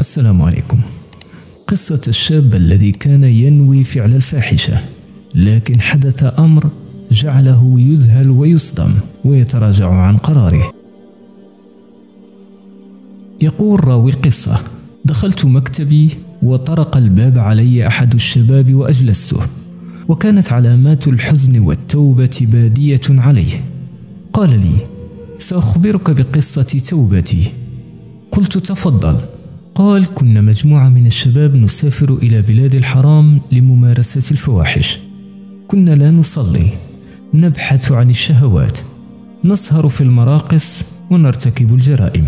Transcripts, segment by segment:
السلام عليكم. قصة الشاب الذي كان ينوي فعل الفاحشة لكن حدث أمر جعله يذهل ويصدم ويتراجع عن قراره. يقول راوي القصة دخلت مكتبي وطرق الباب علي أحد الشباب وأجلسته وكانت علامات الحزن والتوبة بادية عليه. قال لي سأخبرك بقصة توبتي قلت تفضل قال كنا مجموعة من الشباب نسافر إلى بلاد الحرام لممارسة الفواحش. كنا لا نصلي. نبحث عن الشهوات. نسهر في المراقص ونرتكب الجرائم.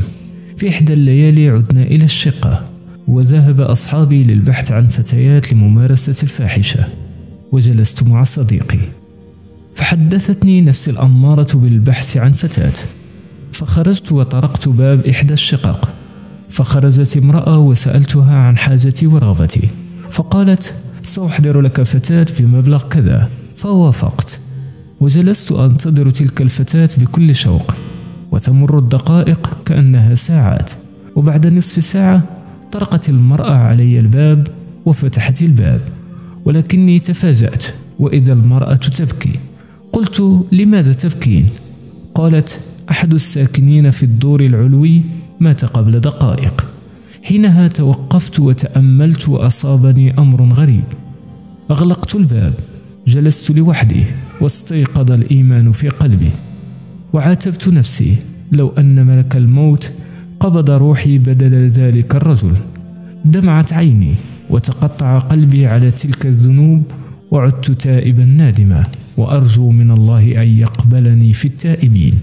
في إحدى الليالي عدنا إلى الشقة. وذهب أصحابي للبحث عن فتيات لممارسة الفاحشة. وجلست مع صديقي. فحدثتني نفسي الأمارة بالبحث عن فتاة. فخرجت وطرقت باب إحدى الشقق. فخرجت امرأة وسألتها عن حاجتي ورغبتي فقالت سأحضر لك فتاة بمبلغ كذا فوافقت وجلست أنتظر تلك الفتاة بكل شوق وتمر الدقائق كأنها ساعات وبعد نصف ساعة طرقت المرأة علي الباب وفتحت الباب ولكني تفاجأت وإذا المرأة تبكي قلت لماذا تبكين؟ قالت أحد الساكنين في الدور العلوي مات قبل دقائق. حينها توقفت وتأملت وأصابني أمر غريب. أغلقت الباب جلست لوحدي واستيقظ الإيمان في قلبي. وعاتبت نفسي لو أن ملك الموت قبض روحي بدل ذلك الرجل. دمعت عيني وتقطع قلبي على تلك الذنوب وعدت تائبا نادما. وأرجو من الله أن يقبلني في التائبين.